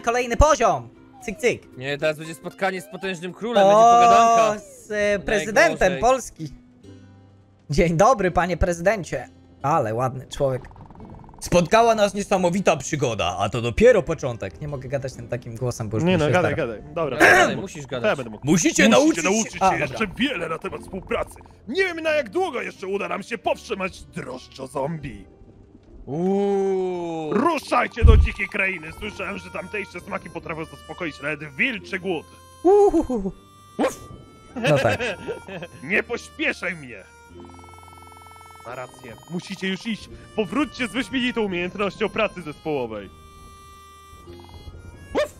kolejny poziom. Cyk, cyk. Nie, teraz będzie spotkanie z potężnym królem, będzie pogadanka. Z e, prezydentem Najgorzej. Polski. Dzień dobry, panie prezydencie. Ale ładny człowiek. Spotkała nas niesamowita przygoda, a to dopiero początek. Nie mogę gadać tym takim głosem, bo już Nie no, się gadaj, gadaj. Dobra, No, gadaj, musisz To ja gadać. będę mógł. Musicie nauczyć, nauczyć A, się dobra. jeszcze wiele na temat współpracy. Nie wiem na jak długo jeszcze uda nam się powstrzymać drożdżo zombie. Uuu. Ruszajcie do dzikiej krainy. Słyszałem, że tamtejsze smaki potrafią zaspokoić nawet wilczy głód. Uhuhu. No tak. Nie pośpieszaj mnie. Ma rację. Musicie już iść. Powróćcie z wyśmienitą umiejętnością pracy zespołowej. Uf!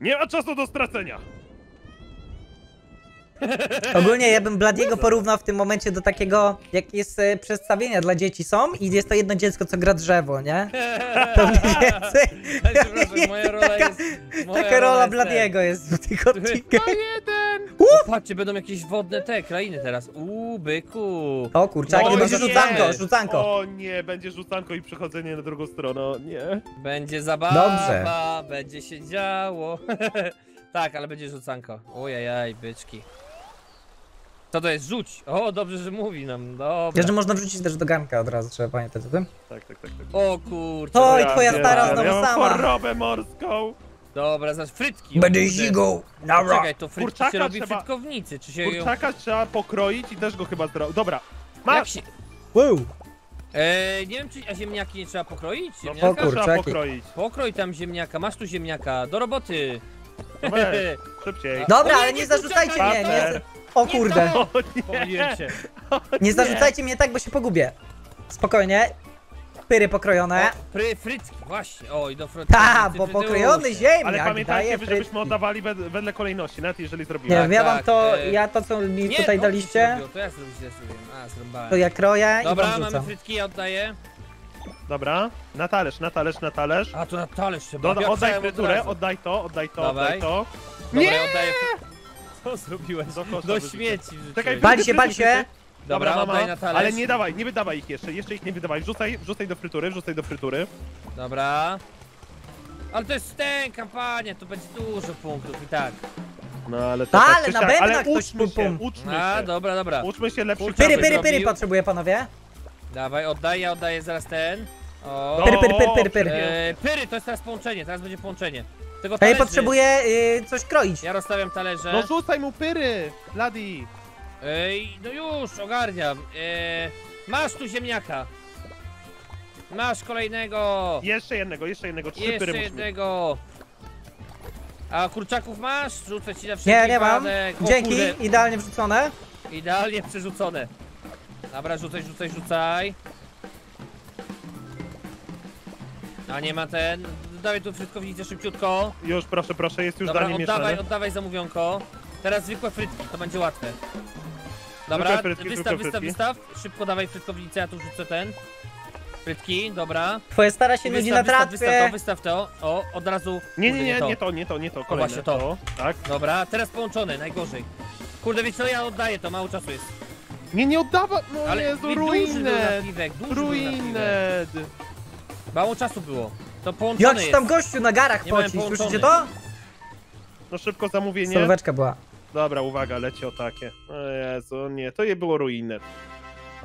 Nie ma czasu do stracenia. Ogólnie ja bym Bladiego porównał w tym momencie do takiego, jak jest e, przedstawienia dla dzieci są i jest to jedno dziecko, co gra drzewo, nie? To mniej więcej. Ale przepraszam, moja rola jest... Moja Taka rola jest Bladiego jest w tych odcinkach. ten. O, patrzcie, będą jakieś wodne te krainy teraz. Uuu, byku. O kurczak, No, będzie nie. rzucanko, rzucanko. O nie, będzie rzucanko i przechodzenie na drugą stronę. O nie. Będzie zabawa, Dobrze. będzie się działo. tak, ale będzie rzucanko. Ojajaj, byczki. Co to jest? Rzuć! O, dobrze, że mówi nam. Dobra. Jeszcze można wrzucić też do garnka od razu, trzeba pamiętać o tym. Tak, tak, tak. tak. O kurczę. Oj, dobra. twoja stara ja znowu mam sama. chorobę morską. Dobra, zaś frytki. o Będę kurde. zigą. Czekaj, to frytki Kurczaka się robi trzeba- frytkownicy, czy się ją... Kurczaka trzeba pokroić i też go chyba zrobić. Dobra. Jak Masz! się... Wow. Eee, nie wiem, czy a ziemniaki nie trzeba pokroić? No, Ziemniaka? Kurczaka trzeba kurczaki. pokroić. Pokrój tam ziemniaka, masz tu ziemniaka, do roboty. No weź, szybciej. Dobra, O ale nie nie zarzucajcie mnie, nie. paper. O kurde. O nie. Nie zarzucajcie mnie tak, bo się pogubię. Spokojnie. Pyry pokrojone. O, pry, frytki, właśnie. Oj, do frytki. Ta, bo pokrojony ziemniak Ale pamiętajcie, wy, żebyśmy oddawali wed wedle kolejności, nawet jeżeli Nie zrobiłem. wiem, ja wam tak, to, e, ja to co mi Nie, tutaj no, daliście, zrobiło, To ja zrobiłem. A, zrąbałem. to ja kroję i Dobra, wam mamy frytki, ja oddaję. Dobra, na talerz, na talerz, na talerz. A, to na talerz trzeba. Doda, oddaj od fryturę, oddaj to, oddaj to, Dawaj. oddaj to. Dobra, ja oddaję. Co zrobiłeś? Do kosza Do wyrzucę. śmieci wrzuciłeś. Czekaj, się, fryty, się. Dobra, Dobra, oddaj mama, na talerz. ale nie dawaj, nie wydawaj ich jeszcze, jeszcze ich nie wydawaj. Wrzucaj, wrzucaj do frytury, wrzucaj do frytury. Dobra. Ale to jest ten kampania, to będzie dużo punktów i tak. No ale to Ale tak na bębnach ale ktoś uczmy się, pum. uczmy A, się. dobra, dobra. Uczmy się lepszych Kurczę, Pyry, pyry, pyry zrobił. potrzebuję panowie. Dawaj, oddaję, ja oddaję zaraz ten. O. Pyry, pyry, pyry, pyry, pyry. E, pyry, to jest teraz połączenie, teraz będzie połączenie. Tego Ej, potrzebuję y, coś kroić. Ja rozstawiam talerze. No rzucaj mu pyry, Ladi. Ej, no już, ogarniam. E, masz tu ziemniaka. Masz kolejnego. Jeszcze jednego, jeszcze jednego, trzy Jeszcze pyry musimy. jednego. A kurczaków masz? Rzucę ci na wszelki Nie, nie mam. wypadek. O Dzięki, kurde, idealnie wrzucone. Idealnie przerzucone. Dobra, rzucaj, rzucaj, rzucaj. A nie ma ten. Dawaj tu frytkownicę szybciutko. Już, proszę, proszę, jest już Dobra, danie oddawaj, mieszane. oddawaj zamówionko. Teraz zwykłe frytki, to będzie łatwe. Dobra, Zwykłe frytki, wystaw, zwykłe wystaw, frytki. wystaw. Szybko dawaj frytkownicę, ja tu rzucę ten. Frytki, dobra. Twoja stara się nudzi na Wystaw, wystaw, wystaw to, wystaw to. O, od razu. Nie, Kurde, nie, nie, to. nie to, nie to, nie to, kolejne. właśnie to. Tak. Dobra, teraz połączone, najgorzej. Kurde, wiecie co, ja oddaję to, mało czasu jest. Nie, nie oddawa, no Ale Jezu, duży był ruinet. napiwek, duży był napiwek. Ruinet. Mało czasu było. To połączone Jak się tam jest. gościu na garach Nie poci, słyszycie to? No szybko zamówienie. Solóweczka była. Dobra, uwaga, leci o takie. O Jezu, nie, to je było ruinet.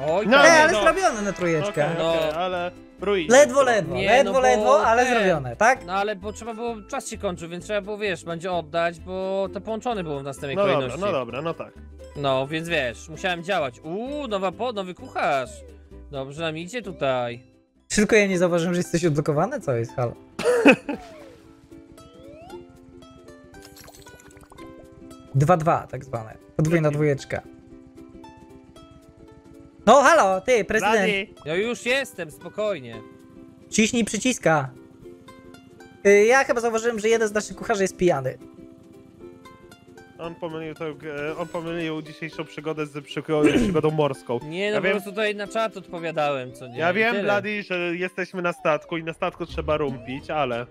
Oj, No. Ej, nie, ale no. zrobione na trójeczkę. Okej, No. okej, ale ruinet. Ledwo, ledwo, Nie, ledwo, no bo ledwo, ale ten- zrobione, tak? No ale bo trzeba było, czas się kończył, więc trzeba było, wiesz, będzie oddać, bo to połączone było w następnej No dobra, kolejności. no dobra, no tak. No, więc wiesz, musiałem działać. Uuu, nowa po, nowy kucharz. Dobrze nam idzie tutaj. Tylko ja nie zauważyłem, że jesteś odblokowany? Co jest, halo? Dwa, dwa, tak zwane. Podwójna dwójeczka. No halo, ty, prezydent. Ladi, No już jestem, spokojnie. Ciśnij przyciska. Y, Ja chyba zauważyłem, że jeden z naszych kucharzy jest pijany. On pomylił, to, e, on pomylił dzisiejszą przygodę z przygodą, morską. Nie, no Ja po wiem- prostu tutaj na czat odpowiadałem, co nie. Ja wiem, tyle. Blady, że jesteśmy na statku i na statku trzeba rumpić, ale...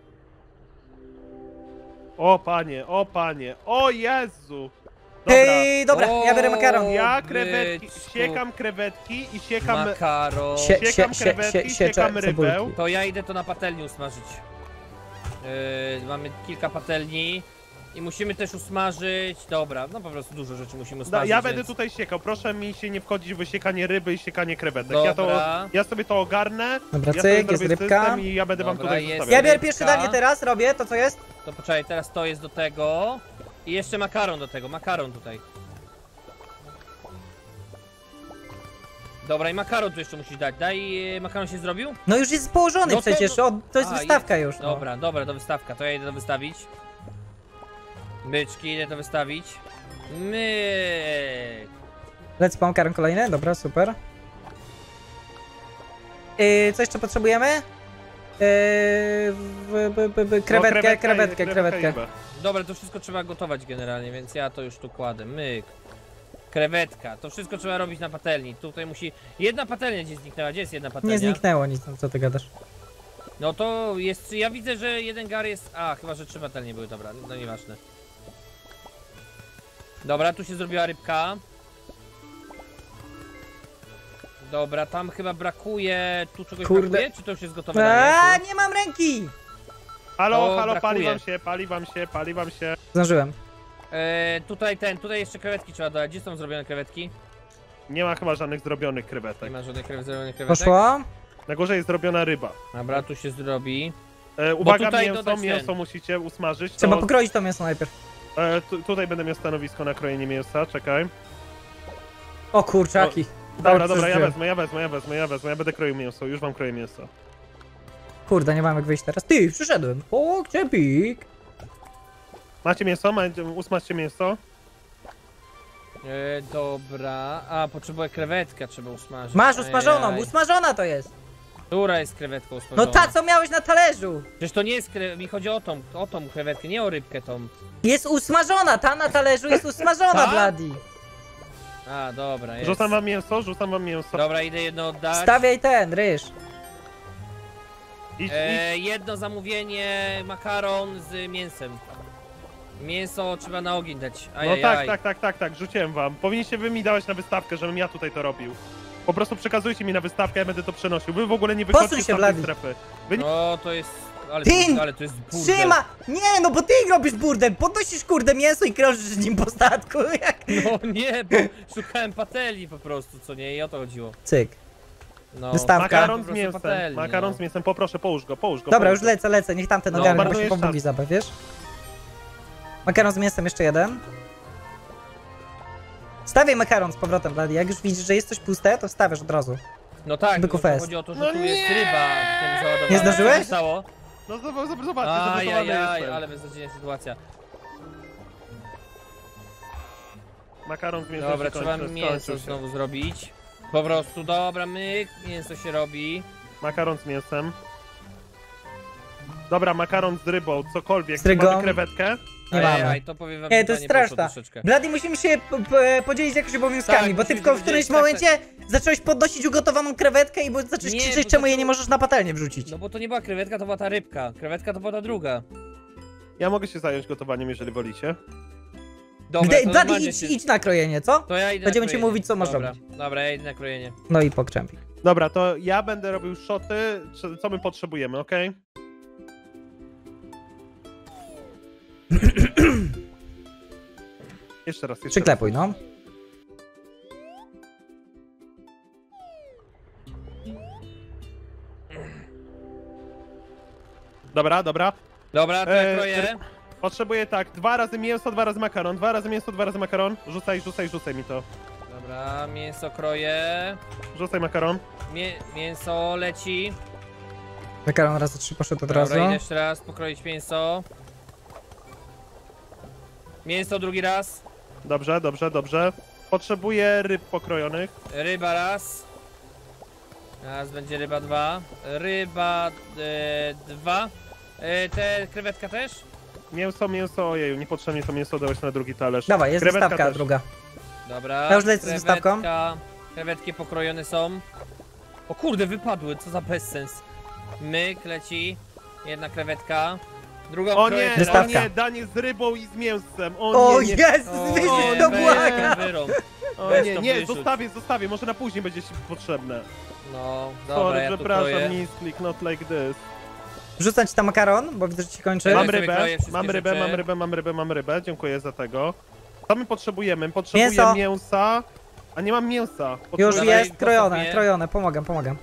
O panie, o panie, o Jezu! Hej, dobra, ja biorę O, makaron. Ja krewetki, byczku. siekam krewetki i siekam... Makaron. Sie, sie, siekam sie, krewetki, sie, siekam rybę. cebulki. To ja idę to na patelni usmażyć. Yy, mamy kilka patelni. I musimy też usmażyć. Dobra, no po prostu dużo rzeczy musimy Da, usmażyć. ja będę więc... tutaj siekał, proszę mi się nie wchodzić w siekanie ryby i siekanie krewetek. Ja, to, Dobra. ja sobie to ogarnę, Dobra, ja cyk, jest rybka. i ja będę wam Dobra, tutaj jest. Ja biorę pierwsze danie teraz, robię to co jest. To poczekaj, teraz to jest do tego. I jeszcze makaron do tego, makaron tutaj. Dobra, i makaron tu jeszcze musisz dać. Daj, e, makaron się zrobił? No już jest położony No to- przecież, o, to jest A, wystawka już. No. Dobra, dobra, to wystawka, to ja idę to wystawić. Byczki, idę to wystawić. Myk. Lecę po makaron kolejny, dobra, super. Yy, co jeszcze potrzebujemy? Yy, b, b, b, No, krewetkę, krewetkę, krewetkę. rybę. Dobra, to wszystko trzeba gotować generalnie, więc ja to już tu kładę. Myk. Krewetka, to wszystko trzeba robić na patelni. Tutaj musi... Jedna patelnia gdzieś zniknęła, gdzie jest jedna patelnia? Nie zniknęło nic, tam co ty gadasz. No to jest... Ja widzę, że jeden gar jest... A, chyba, że trzy patelnie były, dobra, no nieważne. Dobra, tu się zrobiła rybka. Dobra, tam chyba brakuje... Tu czegoś Kurde. brakuje? Czy to już jest gotowe? Eee, nie mam ręki! Halo, O, halo, pali wam się, pali wam się, pali wam się. Zdążyłem. Eee, tutaj ten, tutaj jeszcze krewetki trzeba dodać. Gdzie są zrobione krewetki? Nie ma chyba żadnych zrobionych Nie krewetek. ma żadnych krew- zrobionych krewetek. Poszło? Na górze jest zrobiona ryba. Dobra, tu się zrobi. E, uwaga, tutaj mięso, dodać mięso musicie usmażyć. Trzeba to, pokroić to mięso najpierw. E, tu, tutaj będę miał stanowisko na krojenie mięsa, czekaj. O kurczaki. Dobra, Tak, dobra, ja wezmę, ja wezmę, ja wezmę, ja wezmę, ja będę kroił mięso, już wam kroję mięso. Kurde, nie mam jak wyjść teraz. Ty, przyszedłem. O, krzepik. Macie mięso? Macie, usmażcie mięso? E, dobra. A, potrzebuję krewetkę, trzeba usmażyć. Masz usmażoną, Ajaj. usmażona to jest. Która jest krewetką? No ta, co miałeś na talerzu. Przecież to nie jest kre... mi chodzi o tą, o tą krewetkę, nie o rybkę tą. Jest usmażona, ta na talerzu jest usmażona, Ta? Bloody. A, dobra, jest. Rzucam wam mięso, rzucam wam mięso. Dobra, idę jedno oddać. Stawiaj ten, ryż. Idź, idź. E, jedno zamówienie, makaron z mięsem. Mięso trzeba na ogień dać. No Ajajaj. tak, tak, tak, tak, tak, rzuciłem wam. Powinniście wy mi dawać na wystawkę, żebym ja tutaj to robił. Po prostu przekazujcie mi na wystawkę, ja będę to przenosił. Wy w ogóle nie Posuń wychodźcie z się, tamtej Blady. strefy. Wy nie... No, to jest... Ale, Tin! to, ale to jest burdel. Trzyma! Nie, no bo ty robisz burdę. Podnosisz kurde mięso i krążysz nim po statku. Jak... No nie, bo szukałem patelni po prostu, co nie? I o to chodziło. Cyk. No, Wystawka. Makaron po z prostu mięsem, patelni, makaron no. z mięsem, poproszę, połóż go, połóż go. Dobra, połóż już go. lecę, lecę. Niech tamten No, ogarnie, bo się marnujesz pobugi czas. zabaw, wiesz? Makaron z mięsem jeszcze jeden. Stawiaj makaron z powrotem, Bloody. Jak już widzisz, że jest coś puste, to stawiasz od razu. No tak, Byku no, to fest. chodzi o to, że No tu jest nie! ryba w tym. Nie zdążyłeś? Co się stało? No zobacz, zobacz, zablokowany Ajajaj, jestem. ale beznadziejna sytuacja. Makaron z mięsem Dobra, się trzeba kończy, mięso się. znowu zrobić. Po prostu, dobra, myk, mięso się robi. Makaron z mięsem. Dobra, makaron z rybą, cokolwiek. Z rybą? Mamy krewetkę? Nie mamy. to powiem wam, Nie, że to jest straszna. Bloody, musimy się podzielić jakimiś obowiązkami, Tak, bo ty w, którymś tak, momencie zacząłeś podnosić ugotowaną krewetkę i bo zacząłeś Nie, krzyczeć, czemu to- jej nie możesz na patelnię wrzucić. No bo to nie była krewetka, to była ta rybka. Krewetka to była ta druga. Ja mogę się zająć gotowaniem, jeżeli wolicie. Dobra, Gdy- normalnie idź, się- idź na krojenie, co? To ja idę Będziemy ci mówić, co masz Dobra, robić. Dobra, ja idę na krojenie. No i pokrzępik. Dobra, to ja będę robił szoty, co my potrzebujemy, okej? Jeszcze raz, jeszcze raz. Przyklepuj, no. Dobra, dobra. Dobra, to ja Eee, kroję. Potrzebuję tak, dwa razy mięso, dwa razy makaron, dwa razy mięso, dwa razy makaron. Rzucaj, rzucaj, rzucaj mi to. Dobra, mięso kroję. Rzucaj makaron. Mię mięso leci. Makaron razy trzy poszedł od razu. Dobra, jeszcze raz pokroić mięso. Mięso drugi raz. Dobrze, dobrze, dobrze. Potrzebuję ryb pokrojonych. Ryba raz. Raz będzie ryba dwa. Ryba e, dwa. E, te krewetka też? Mięso, mięso, ojeju, niepotrzebnie to mięso dałeś na drugi talerz. Dawaj, jest Krewetka wystawka też. druga. Dobra. Ja już lecę z. Krewetki pokrojone są. O kurde, wypadły, co za bezsens. Myk leci. Jedna krewetka. Drugą O nie, o nie, danie z rybą i z mięsem. O, O, nie, nie. jest! O, Wyjdź nie, do weź błaga! O nie, to nie, wyrzuć. zostawię, zostawię, może na później będzie ci potrzebne. No, dobra, Sorry, ja tu przepraszam, misklik, not like this. Wrzucam ci tam makaron, bo widzę, że ci kończy. Mam rybę, mam rybę, mam rybę, mam rybę, mam rybę, dziękuję za tego. Co my potrzebujemy? Potrzebuję Mięso. mięsa, a nie mam mięsa. Już Potrzebuję- Dawaj, jest krojone, krojone, pomagam, pomagam.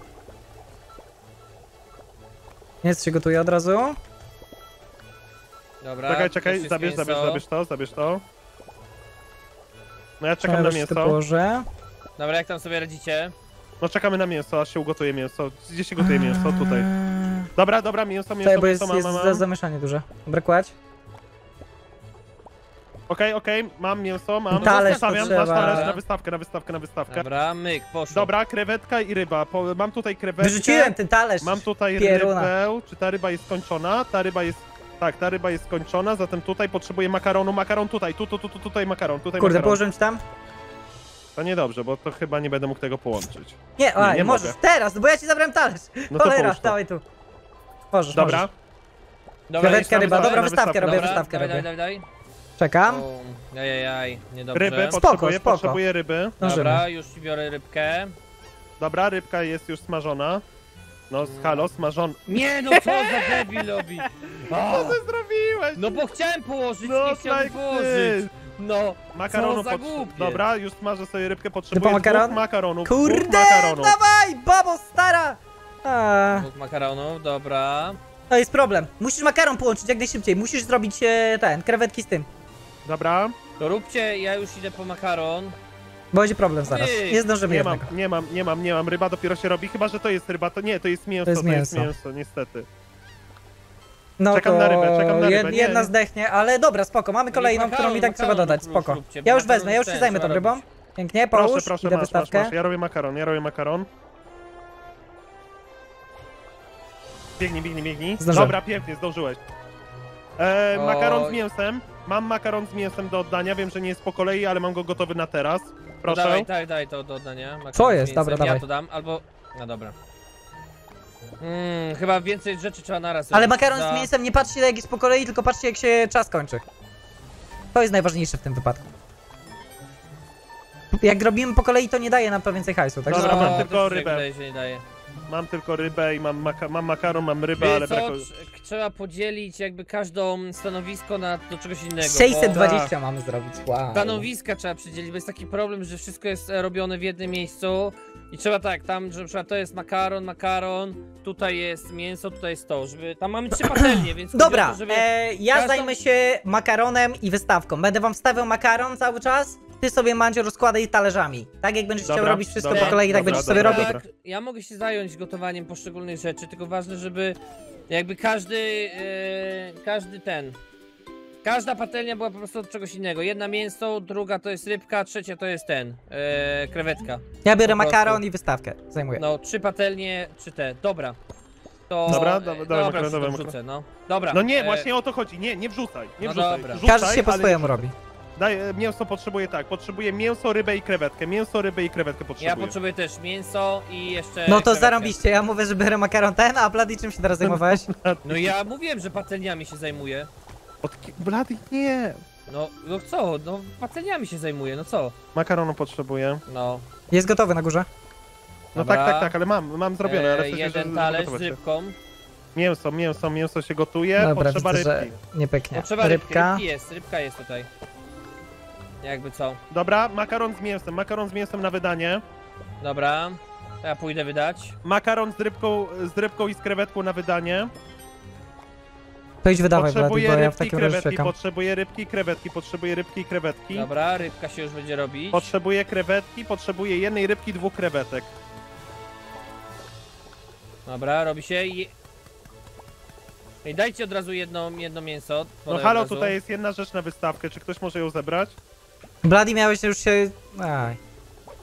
Jest się gotuje od razu. Dobra, Czekaj, czekaj, zabierz, zabierz, zabierz to, zabierz to. No ja czekam na mięso. położę. Dobra, jak tam sobie radzicie? No czekamy na mięso, aż się ugotuje mięso. Gdzie się gotuje mięso? Tutaj. Dobra, dobra, mięso, mięso, Czekaj, bo jest, mięso, mam, jest mam, zamieszanie duże. Dobra, kładź. Okej, okej, mam mięso, mam. Talerz Zostawiam, potrzeba. masz talerz na wystawkę, na wystawkę, na wystawkę. Dobra, myk, poszło. Dobra, krewetka i ryba. Po, mam tutaj krewetkę. Wyrzuciłem ten talerz. Mam tutaj pieruna. rybę. Czy ta ryba jest skończona? Ta ryba jest. Tak, ta ryba jest skończona, zatem tutaj potrzebuję makaronu. Makaron tutaj, tu, tu, tu, tu tutaj makaron, tutaj Kurde, makaron. położyłem ci tam? To niedobrze, bo to chyba nie będę mógł tego połączyć. Nie, a, nie możesz mogę. teraz, no bo ja ci zabrałem talerz. No to Cholera, połóż to. dawaj tu. Możesz, Dobra, możesz. Dobra, Krewetka, ryba, dobra, wystawkę robię, Dobra, wystawkę robię. dawaj, dawaj. Czekam. O, Ajajaj, niedobrze. ryby Spoko, potrzebuję, spoko. potrzebuję ryby. Zdążymy. Dobra, już biorę rybkę. Dobra, rybka jest już smażona. No, halo, smażona. Nie no, co za debil robi. Co ty zrobiłeś? No bo chciałem położyć, No, nie chciałem like położyć. this. No, Makaronu Co za głupie. Dobra, już smażę sobie rybkę, potrzebuję makaron? dwóch makaronów. dwóch Kurde, makaronów. dawaj, babo stara! A, dwóch makaronów, dobra. to jest problem. Musisz makaron połączyć jak najszybciej. Musisz zrobić e, ten, krewetki z tym. Dobra, To róbcie, ja już idę po makaron. Bo będzie problem zaraz. Ty, Nie zdążymy nie mam, nie mam, nie mam, nie mam. Ryba dopiero się robi, chyba że to jest ryba. To nie, to jest mięso, To jest to jest mięso. mięso, niestety. No Czekam to na rybę, czekam na jed- rybę, nie, Jedna nie. zdechnie, ale dobra, spoko. Mamy kolejną, makaron, którą i tak trzeba dodać, plus spoko. róbcie, Ja już wezmę, ja już się zajmę tą rybą. Pięknie, połóż, Proszę, proszę, idę masz, masz, wystawkę. masz. Ja robię makaron, ja robię makaron. Biegnij, biegnij, biegnij. Zdążyłem. Dobra, pięknie, zdążyłeś. E, makaron z mięsem. Mam makaron z mięsem do oddania, wiem, że nie jest po kolei, ale mam go gotowy na teraz. No Proszę. dawaj, tak, daj to do oddania. Co jest? Dobra, mięsem. dawaj. Ja to dam, albo... No dobra. Mm, chyba więcej rzeczy trzeba naraz Ale makaron Za- z mięsem nie patrzcie jak jest po kolei, tylko patrzcie jak się czas kończy. To jest najważniejsze w tym wypadku. Jak robimy po kolei, to nie daje nam to więcej hajsu, tak? Dobra, no, mam też tylko rybę. wydaje, że nie daje. Mam tylko rybę i mam, maka mam makaron, mam rybę, ale co, brakuje. trz- trzeba podzielić jakby każdą stanowisko na do czegoś innego. bo- 620 mamy zrobić, wow. Stanowiska trzeba przydzielić, bo jest taki problem, że wszystko jest e, robione w jednym miejscu i trzeba tak, tam, że na przykład to jest makaron, makaron, tutaj jest mięso, tutaj jest to, żeby, tam mamy trzy patelnie, więc Dobra, to, żeby... e, ja każdą- zajmę się makaronem i wystawką. Będę wam wstawiał makaron cały czas. Ty sobie, Mandzio, rozkładaj talerzami. Tak jak będziesz chciał Dobra, robić wszystko dobra, po kolei, tak dobra, będziesz sobie dobra. Tak, ja mogę się zająć gotowaniem poszczególnych rzeczy, tylko ważne, żeby jakby każdy, e, każdy ten, każda patelnia była po prostu od czegoś innego. Jedna mięso, druga to jest rybka, trzecia to jest ten, e, krewetka. Ja biorę makaron i wystawkę. Zajmuję. No, trzy patelnie, czy te, dobra. To, Dobra, e, dobra, dobra, dobra, dobra, wrzucę, no. Dobra. No nie, e, właśnie o to chodzi. Nie, nie wrzucaj, nie No wrzucaj. dobra. Wrzucaj, Każdy się po swojemu robi. Daj, e, mięso potrzebuję tak, potrzebuję mięso, rybę i krewetkę. Mięso, rybę i krewetkę potrzebuję. Ja potrzebuję też mięso i jeszcze No to krewetkę. zarąbiście, ja mówię, że biorę makaron ten, a Blady czym się teraz zajmowałeś? No ja mówiłem, że patelniami się zajmuję. Od... Blady, nie. No, no co, no patelniami się zajmuję, no co? Makaronu potrzebuję. No. Jest gotowy na górze. No Dobra. tak, tak, tak, ale mam, mam zrobione, ale E, sensie, jeden talerz z rybką. Mięso, mięso, mięso się gotuje, Dobra, potrzeba widzę, że rybki. nie pyknie. Potrzeba Rybka. rybki jest, rybka jest tutaj. Jakby co. Dobra, makaron z mięsem, makaron z mięsem na wydanie. Dobra. Ja pójdę wydać. Makaron z rybką, z rybką i z krewetką na wydanie. To idź wydawaj, Blady, Potrzebuję bo ja w rybki i takim razie krewetki, czekam. potrzebuję rybki i krewetki, potrzebuję rybki i krewetki. Dobra, rybka się już będzie robić. Potrzebuję krewetki, potrzebuję jednej rybki, dwóch krewetek. Dobra, robi się i... Ej, dajcie od razu jedno, jedno mięso. No halo, tutaj jest jedna rzecz na wystawkę, czy ktoś może ją zebrać? Blady miałeś już się... Aj.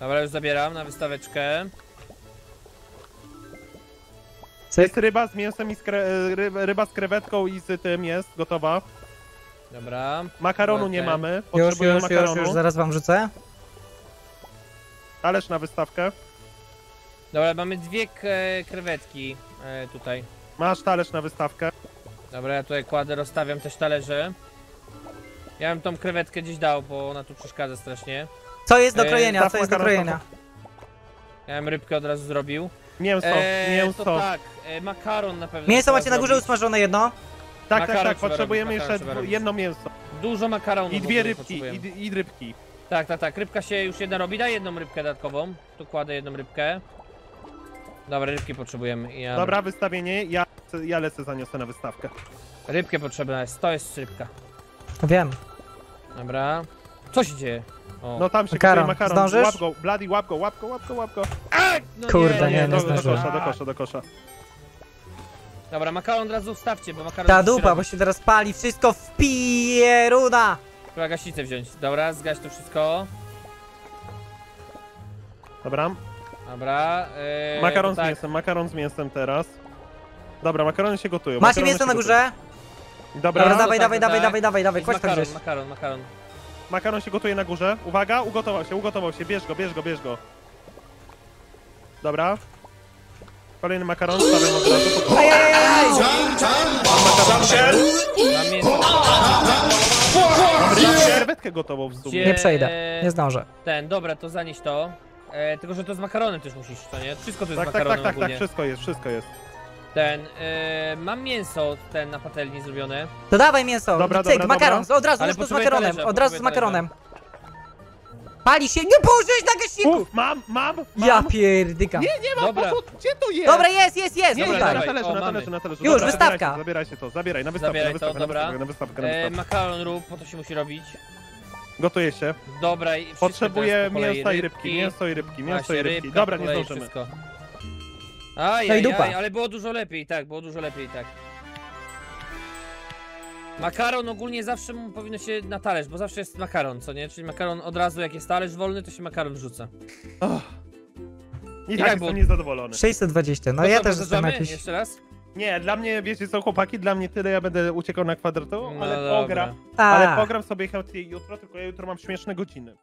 Dobra, już zabieram na wystaweczkę. Cyk. Jest ryba z mięsem i z kre... ryba, ryba z krewetką i z tym jest, gotowa. Dobra. Makaronu nie Okej. mamy, Już, potrzebujemy już, już, makaronu. już, zaraz wam rzucę. Talerz na wystawkę. Dobra, mamy dwie k- krewetki e, tutaj. Masz talerz na wystawkę. Dobra, ja tutaj kładę, rozstawiam też talerze. Ja bym tą krewetkę gdzieś dał, bo ona tu przeszkadza strasznie. Co jest do Eee, krojenia, co jest do krojenia? Ja bym rybkę od razu zrobił. Mięso, Eee, mięso. to tak, e, makaron na pewno. Mięso macie na górze zrobić. usmażone jedno? Tak, tak, Makaron tak, trzeba potrzebujemy robić, jeszcze jedno mięso. Dużo makaronu. I dwie rybki, i, i rybki. Tak, tak, tak. Rybka się już jedna robi. Daj jedną rybkę dodatkową. Tu kładę jedną rybkę. Dobra, rybki potrzebujemy. Ja... Dobra, wystawienie, ja, ja lecę zaniosę na wystawkę. Rybkę potrzebna jest. To jest rybka. Wiem. Dobra. Co się dzieje? O. No tam się Makaron. makaron. Zdążysz? Łap go, Bloody, łap go, łap go, łap go, łap go. no Kurde, nie, nie do, do zdążyłem. kosza, do kosza, do kosza. Dobra, makaron od razu wstawcie, bo makaron... Ta dupa, bo się teraz pali wszystko w pieruna! Trzeba gaśnicę wziąć. Dobra, zgaś to wszystko. Dobra, Dobra. Yy, makaron z tak. mięsem, makaron z mięsem teraz. Dobra, makarony się gotują. Macie makarony mięso się na górze? Dobra, Dobra, no dawaj, tak, dawaj, dawaj, tak. dawaj, dawaj, dawaj, Jest kładź to makaron, gdzieś. makaron, makaron. makaron się gotuje na górze. Uwaga, ugotował się, ugotował się, bierz go, bierz go, bierz go. Dobra. Kolejny makaron, stawiam od razu. Ajajajaj! Mam mięso. Mamy krewetkę gotową w sumie. Gdzie- Nie przejdę, nie zdążę. Ten, dobra, to zanieś to. E, tylko, że to z makaronem też musisz, to nie? Wszystko to jest Tak, z tak, tak, tak, tak, ogólnie. wszystko jest, wszystko jest. Ten, e, mam mięso ten na patelni zrobione. To dawaj mięso, Dobra, cyk, dobra, makaron, dobra. od razu, Ale już z potrzebuję makaronem, talerza, od razu z potrzebuję makaronem. Pali się, nie położyłeś na gaśniku! U, mam, mam, mam. Ja pierdykam. Nie, nie mam, Dobra. po co? Gdzie to jest? Dobra, jest, jest, jest, Nie, nie, Dobra, na tutaj. dawaj. talerzu, O, na mamy. talerzu, na talerzu. Już, Dobra, wystawka. Zabieraj, zabieraj się to, zabieraj, na wystawkę, Zabieraj na to, wystawkę, dobra. na wystawkę, na E, wystawkę. makaron rób, po to się musi robić. Gotuje się. Dobra, i wszystko Potrzebuję teraz po kolei. mięsa i rybki, mięso i rybki, mięso Właśnie, i rybki. rybka, Dobra, po nie kolei zdążymy. Wszystko. Aj, No i aj, dupa. aj, ale było dużo lepiej, tak, było dużo lepiej, tak. Makaron ogólnie zawsze mu powinno się na talerz, bo zawsze jest makaron, co nie? Czyli makaron od razu jak jest talerz wolny, to się makaron wrzuca. Och. I tak tak jestem niezadowolony. 620, no To ja co, też jestem powtarzamy? jakiś... Jeszcze raz? Nie, dla mnie, wiecie co, chłopaki, dla mnie tyle, ja będę uciekał na kwadratu, No ale dobra. pogram, A, ale pogram sobie chętnie jutro, tylko ja jutro mam śmieszne godziny.